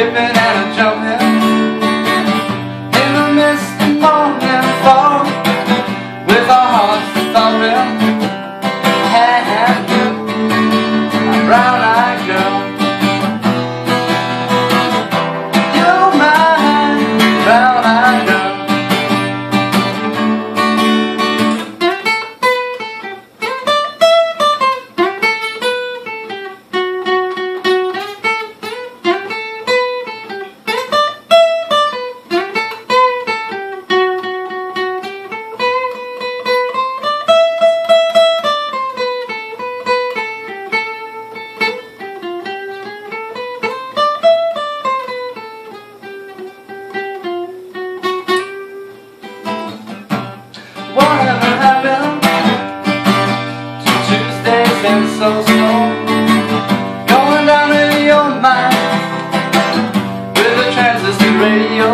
Amen. radio.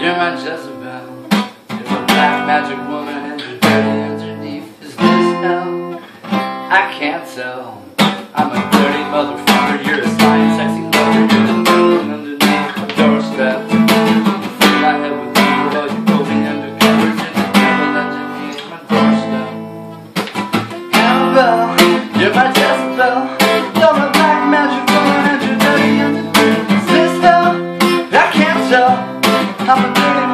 You're my Jezebel. You're my black magic woman And you're dirty underneath Is this hell? I can't tell. I'm a dirty motherfucker. You're a science sexy opportunity.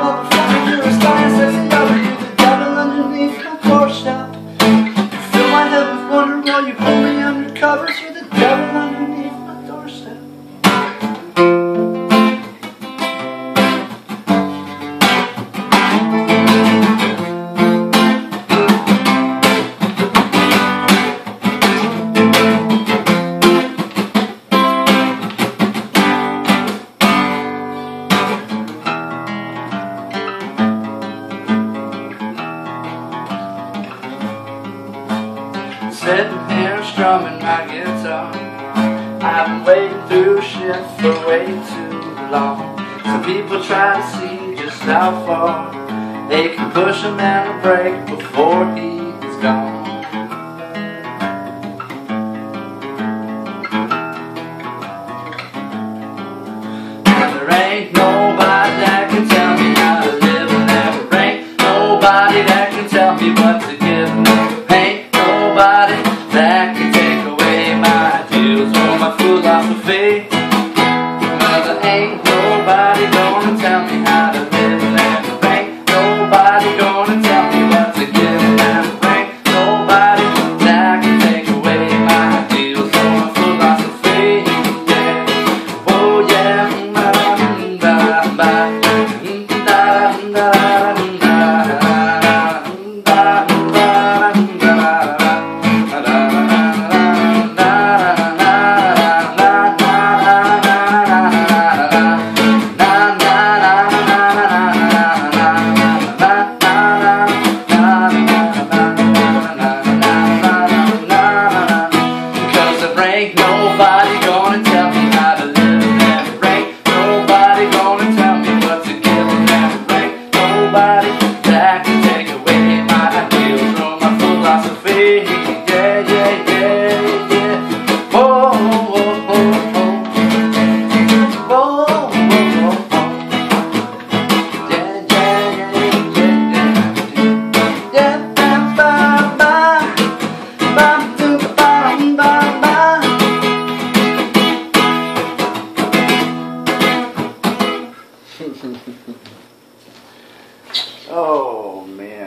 through shit for way too long. Some people try to see just how far they can push a man a break before he Oh, man.